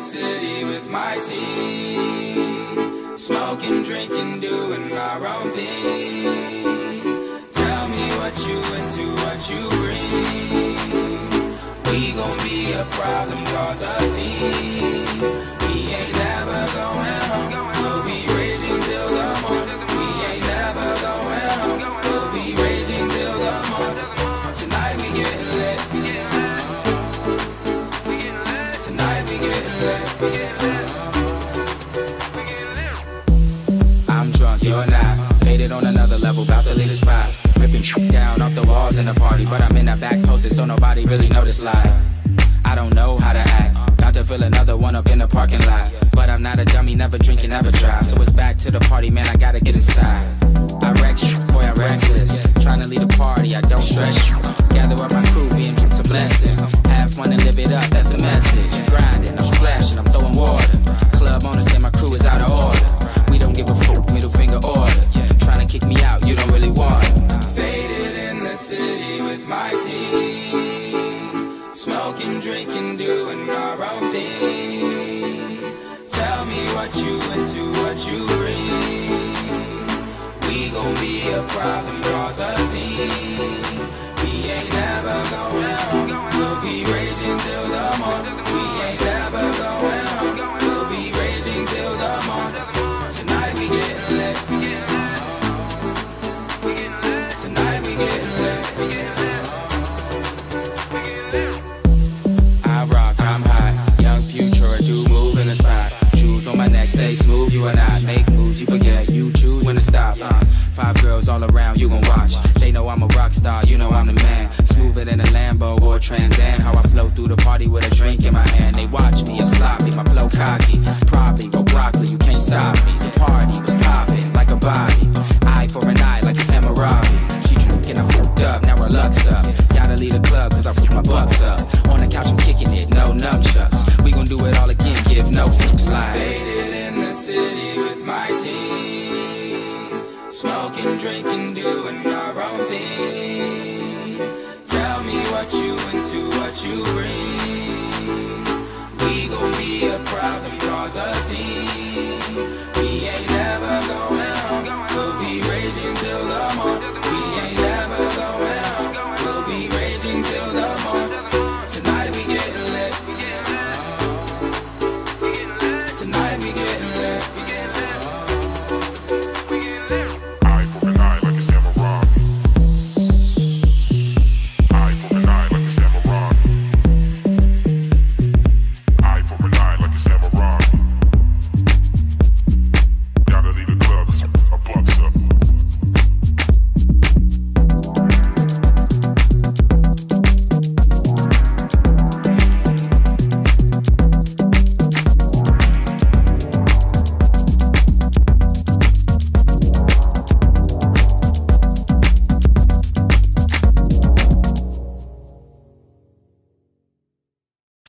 city with my team. Smoking, drinking, doing our own thing. Tell me what you into, what you bring. We gon' be a problem, cause a scene. We ain't never going home. Down off the walls in the party, but I'm in that back posted, so nobody really noticed live. I don't know how to act. About to fill another one up in the parking lot. But I'm not a dummy, never drinking, never drive. So it's back to the party, man, I gotta get inside. I wreck you, boy, I'm reckless. Trying to lead a party, I don't stress you. Gather up my crew, being drink's a blessing. Have fun and live it up, that's the message. Grinding, I'm splashing, I'm throwing water. Club us and my crew is out of order. We don't give a fuck, middle finger order. Smoking, drinking, doing our own thing. Tell me what you into, what you bring. We gon' be a problem, cause a scene. We ain't never going home. We'll be raging till the morning. We ain't never going home. We'll be raging till the morning. Tonight we getting lit. Tonight we getting stay smooth, you and I. Make moves, you forget, you choose when to stop. Uh, five girls all around, you gon' watch. They know I'm a rock star, you know I'm the man. Smoother than a Lambo or a Trans Am. How I flow through the party with a drink in my hand. They watch me, it's sloppy, my flow cocky. Probably roll broccoli, you can't stop me. The party was popping like a body. Eye for an eye, like a samurai. She drinking, I fucked up, now her luck's up. Gotta leave the club, cause I put my smoking, drinking, doing our own thing. Tell me what you into, what you bring. We gon' be a problem, cause a scene. We ain't never going home. We'll be raging till the morning.